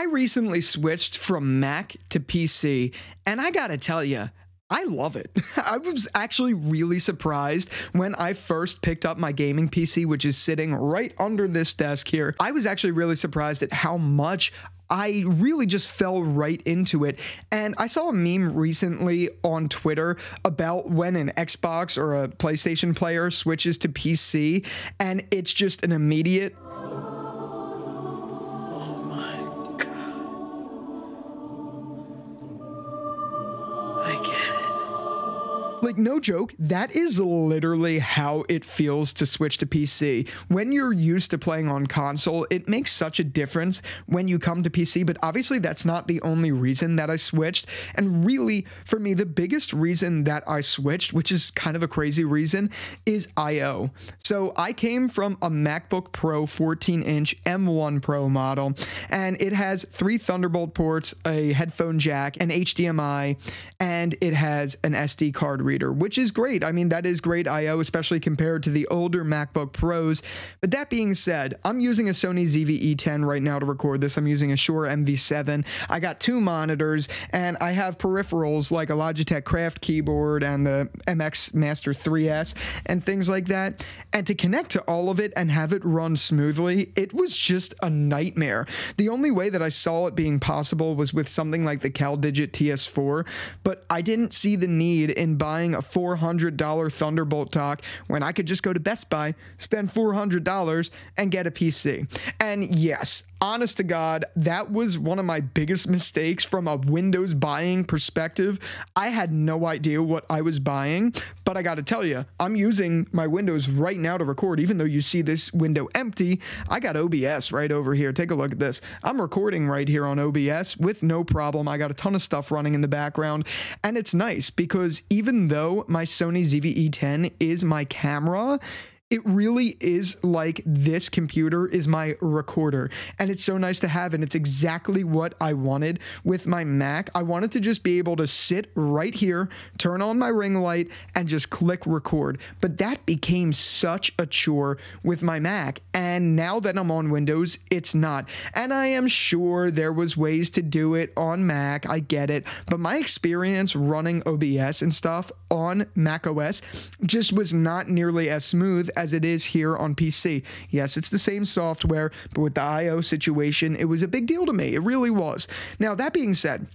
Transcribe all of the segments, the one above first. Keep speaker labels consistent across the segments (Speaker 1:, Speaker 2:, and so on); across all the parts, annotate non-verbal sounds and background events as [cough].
Speaker 1: I recently switched from Mac to PC, and I gotta tell you, I love it. [laughs] I was actually really surprised when I first picked up my gaming PC, which is sitting right under this desk here. I was actually really surprised at how much I really just fell right into it. And I saw a meme recently on Twitter about when an Xbox or a PlayStation player switches to PC, and it's just an immediate Like, no joke, that is literally how it feels to switch to PC. When you're used to playing on console, it makes such a difference when you come to PC, but obviously that's not the only reason that I switched. And really, for me, the biggest reason that I switched, which is kind of a crazy reason, is I.O. So I came from a MacBook Pro 14 inch M1 Pro model, and it has three Thunderbolt ports, a headphone jack, an HDMI, and it has an SD card reader, which is great. I mean, that is great I/O, especially compared to the older MacBook Pros. But that being said, I'm using a Sony ZV-E10 right now to record this. I'm using a Shure MV7. I got two monitors, and I have peripherals like a Logitech Craft keyboard and the MX Master 3S and things like that. And to connect to all of it and have it run smoothly, it was just a nightmare. The only way that I saw it being possible was with something like the CalDigit TS4, but I didn't see the need in buying buying a $400 Thunderbolt dock when I could just go to Best Buy, spend $400, and get a PC. And yes, honest to God, that was one of my biggest mistakes from a Windows buying perspective. I had no idea what I was buying, but I got to tell you, I'm using my Windows right now to record. Even though you see this window empty, I got OBS right over here. Take a look at this. I'm recording right here on OBS with no problem. I got a ton of stuff running in the background, and it's nice because even though my Sony ZV-E10 is my camera, it really is like this computer is my recorder and it's so nice to have and it's exactly what I wanted with my Mac. I wanted to just be able to sit right here, turn on my ring light and just click record. But that became such a chore with my Mac and now that I'm on Windows, it's not. And I am sure there was ways to do it on Mac. I get it, but my experience running OBS and stuff on Mac OS just was not nearly as smooth as it is here on PC. Yes, it's the same software, but with the I.O. situation, it was a big deal to me. It really was. Now, that being said,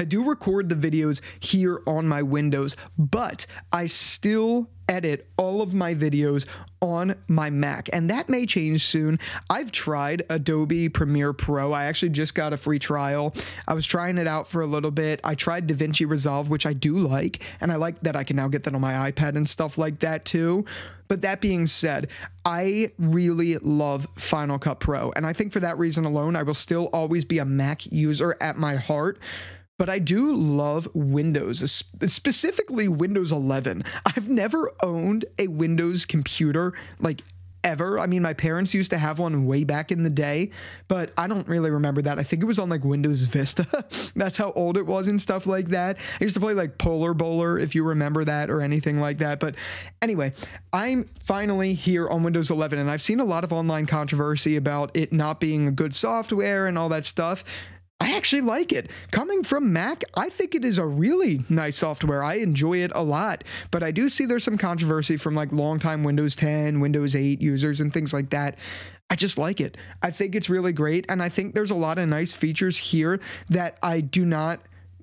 Speaker 1: I do record the videos here on my Windows, but I still edit all of my videos on my Mac, and that may change soon. I've tried Adobe Premiere Pro. I actually just got a free trial. I was trying it out for a little bit. I tried DaVinci Resolve, which I do like, and I like that I can now get that on my iPad and stuff like that too. But that being said, I really love Final Cut Pro, and I think for that reason alone, I will still always be a Mac user at my heart but I do love Windows, specifically Windows 11. I've never owned a Windows computer like ever. I mean, my parents used to have one way back in the day, but I don't really remember that. I think it was on like Windows Vista. [laughs] That's how old it was and stuff like that. I used to play like Polar Bowler, if you remember that or anything like that. But anyway, I'm finally here on Windows 11, and I've seen a lot of online controversy about it not being a good software and all that stuff. I actually like it. Coming from Mac, I think it is a really nice software. I enjoy it a lot, but I do see there's some controversy from like longtime Windows 10, Windows 8 users and things like that. I just like it. I think it's really great, and I think there's a lot of nice features here that I do not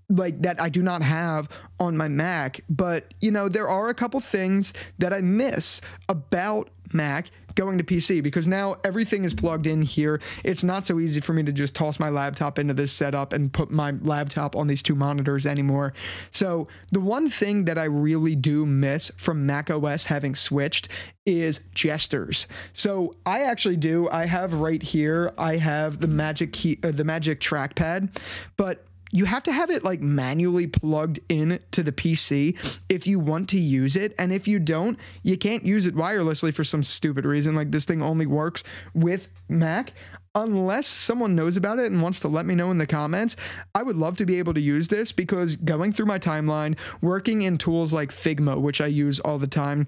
Speaker 1: like that I do not have on my Mac. But you know, there are a couple things that I miss about Mac going to PC because now everything is plugged in here. It's not so easy for me to just toss my laptop into this setup and put my laptop on these two monitors anymore. So, the one thing that I really do miss from Mac OS having switched is gestures. So, I actually do. I have right here, I have the Magic key, uh, the Magic trackpad, but you have to have it like manually plugged in to the PC if you want to use it. And if you don't, you can't use it wirelessly for some stupid reason. Like this thing only works with Mac. Unless someone knows about it and wants to let me know in the comments, I would love to be able to use this because going through my timeline, working in tools like Figma, which I use all the time,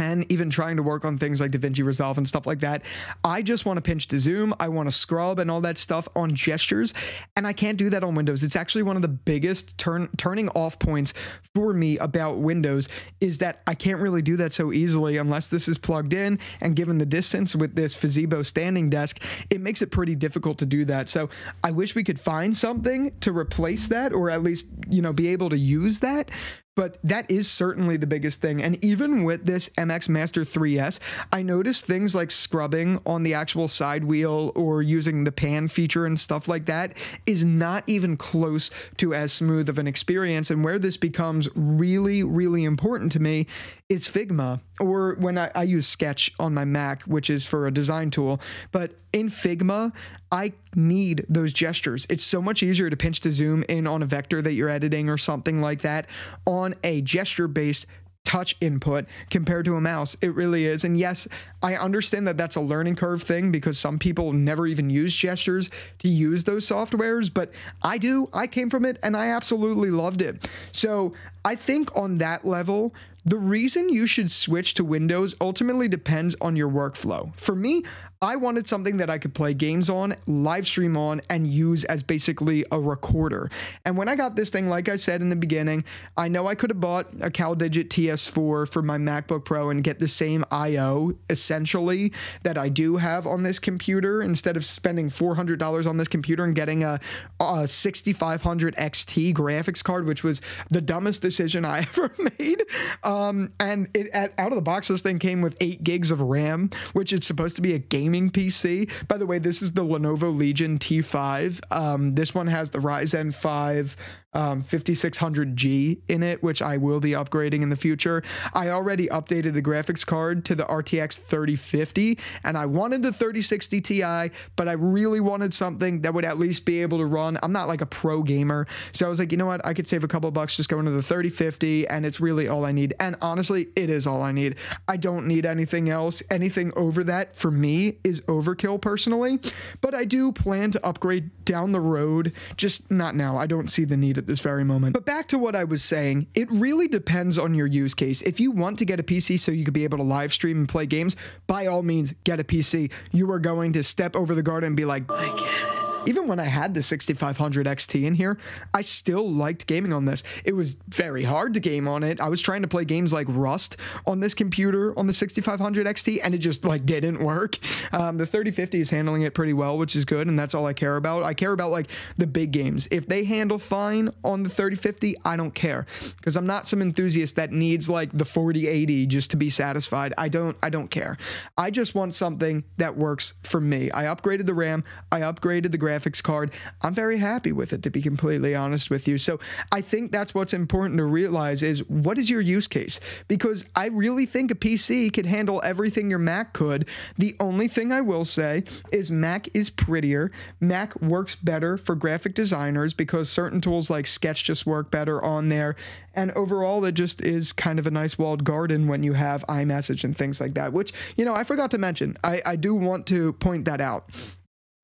Speaker 1: and even trying to work on things like DaVinci Resolve and stuff like that. I just want to pinch to zoom. I want to scrub and all that stuff on gestures, and I can't do that on Windows. It's actually one of the biggest turn turning off points for me about Windows is that I can't really do that so easily unless this is plugged in. And given the distance with this Fezibo standing desk, it makes it pretty difficult to do that. So I wish we could find something to replace that, or at least you know be able to use that but that is certainly the biggest thing. And even with this MX Master 3S, I noticed things like scrubbing on the actual side wheel or using the pan feature and stuff like that is not even close to as smooth of an experience. And where this becomes really, really important to me is Figma, or when I, I use Sketch on my Mac, which is for a design tool. But in Figma, I need those gestures. It's so much easier to pinch to zoom in on a vector that you're editing or something like that on a gesture based touch input compared to a mouse. It really is. And yes, I understand that that's a learning curve thing because some people never even use gestures to use those softwares, but I do. I came from it and I absolutely loved it. So I think on that level, the reason you should switch to Windows ultimately depends on your workflow. For me, I wanted something that I could play games on, live stream on, and use as basically a recorder. And when I got this thing, like I said in the beginning, I know I could have bought a CalDigit TS4 for my MacBook Pro and get the same I/O essentially that I do have on this computer instead of spending $400 on this computer and getting a, a 6500 XT graphics card, which was the dumbest decision I [laughs] ever made. Um, and it at, out of the box, this thing came with eight gigs of RAM, which is supposed to be a game gaming PC. By the way, this is the Lenovo Legion T5. Um, this one has the Ryzen 5 um, 5600G in it, which I will be upgrading in the future. I already updated the graphics card to the RTX 3050, and I wanted the 3060 Ti, but I really wanted something that would at least be able to run. I'm not like a pro gamer, so I was like, you know what? I could save a couple bucks just going to the 3050, and it's really all I need. And honestly, it is all I need. I don't need anything else. Anything over that for me is overkill personally, but I do plan to upgrade down the road, just not now. I don't see the need at this very moment. But back to what I was saying, it really depends on your use case. If you want to get a PC so you could be able to live stream and play games, by all means, get a PC. You are going to step over the garden and be like, I it even when I had the 6500 XT in here, I still liked gaming on this. It was very hard to game on it. I was trying to play games like Rust on this computer on the 6500 XT, and it just like didn't work. Um, the 3050 is handling it pretty well, which is good, and that's all I care about. I care about like the big games. If they handle fine on the 3050, I don't care because I'm not some enthusiast that needs like the 4080 just to be satisfied. I don't. I don't care. I just want something that works for me. I upgraded the RAM. I upgraded the graphics graphics card. I'm very happy with it, to be completely honest with you. So I think that's what's important to realize is what is your use case? Because I really think a PC could handle everything your Mac could. The only thing I will say is Mac is prettier. Mac works better for graphic designers because certain tools like Sketch just work better on there. And overall, it just is kind of a nice walled garden when you have iMessage and things like that, which, you know, I forgot to mention. I, I do want to point that out.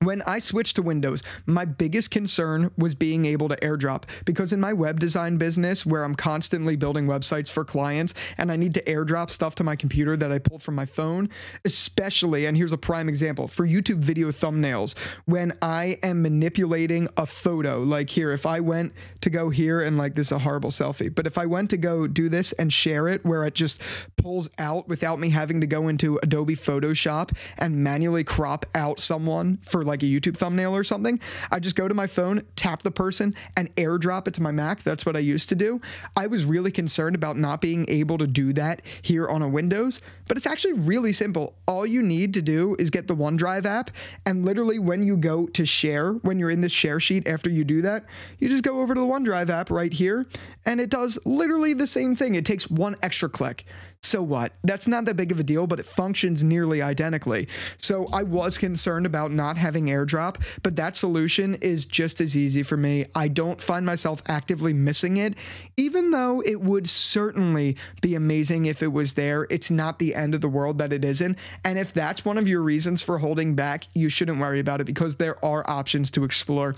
Speaker 1: When I switched to Windows, my biggest concern was being able to airdrop because in my web design business, where I'm constantly building websites for clients and I need to airdrop stuff to my computer that I pull from my phone, especially, and here's a prime example for YouTube video thumbnails, when I am manipulating a photo, like here, if I went to go here and like this is a horrible selfie, but if I went to go do this and share it where it just pulls out without me having to go into Adobe Photoshop and manually crop out someone for like a YouTube thumbnail or something, I just go to my phone, tap the person, and airdrop it to my Mac. That's what I used to do. I was really concerned about not being able to do that here on a Windows, but it's actually really simple. All you need to do is get the OneDrive app, and literally when you go to share, when you're in the share sheet after you do that, you just go over to the OneDrive app right here, and it does literally the same thing. It takes one extra click. So what? That's not that big of a deal, but it functions nearly identically. So I was concerned about not having airdrop, but that solution is just as easy for me. I don't find myself actively missing it, even though it would certainly be amazing if it was there. It's not the end of the world that it isn't. And if that's one of your reasons for holding back, you shouldn't worry about it because there are options to explore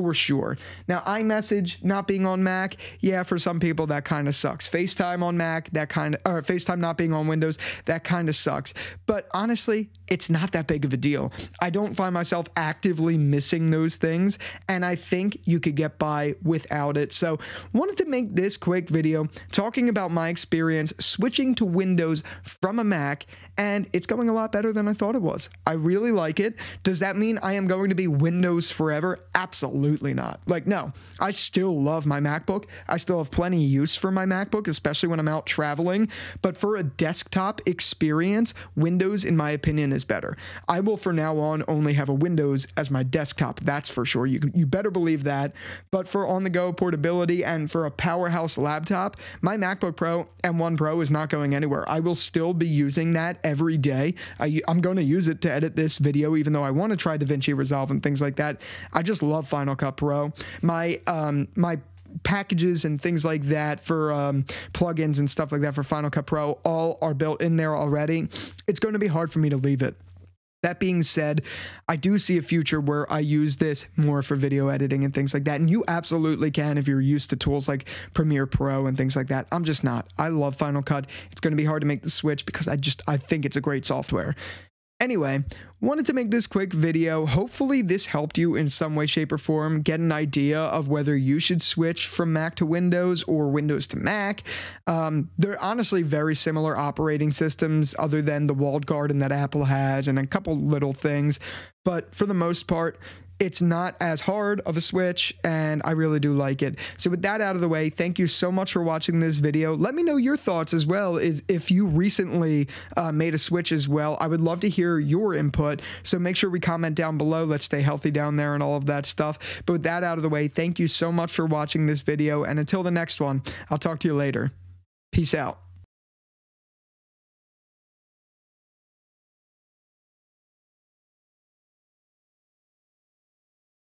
Speaker 1: for sure. Now, iMessage not being on Mac, yeah, for some people that kind of sucks. FaceTime on Mac, that kind of, or FaceTime not being on Windows, that kind of sucks. But honestly, it's not that big of a deal. I don't find myself actively missing those things, and I think you could get by without it. So, wanted to make this quick video talking about my experience switching to Windows from a Mac, and it's going a lot better than I thought it was. I really like it. Does that mean I am going to be Windows forever? Absolutely not. Like, no, I still love my MacBook. I still have plenty of use for my MacBook, especially when I'm out traveling. But for a desktop experience, Windows, in my opinion, is better. I will, for now on, only have a Windows as my desktop. That's for sure. You, you better believe that. But for on the go portability and for a powerhouse laptop, my MacBook Pro M1 Pro is not going anywhere. I will still be using that every day. I, I'm going to use it to edit this video, even though I want to try DaVinci Resolve and things like that. I just love Final Cut Pro. My um, my packages and things like that for um, plugins and stuff like that for Final Cut Pro all are built in there already. It's going to be hard for me to leave it. That being said, I do see a future where I use this more for video editing and things like that. And you absolutely can if you're used to tools like Premiere Pro and things like that. I'm just not. I love Final Cut. It's going to be hard to make the switch because I just I think it's a great software. Anyway, wanted to make this quick video. Hopefully this helped you in some way, shape, or form get an idea of whether you should switch from Mac to Windows or Windows to Mac. Um, they're honestly very similar operating systems other than the walled garden that Apple has and a couple little things. But for the most part, it's not as hard of a switch and I really do like it. So with that out of the way, thank you so much for watching this video. Let me know your thoughts as well is if you recently uh, made a switch as well. I would love to hear your input. So make sure we comment down below. Let's stay healthy down there and all of that stuff. But with that out of the way, thank you so much for watching this video. And until the next one, I'll talk to you later. Peace out.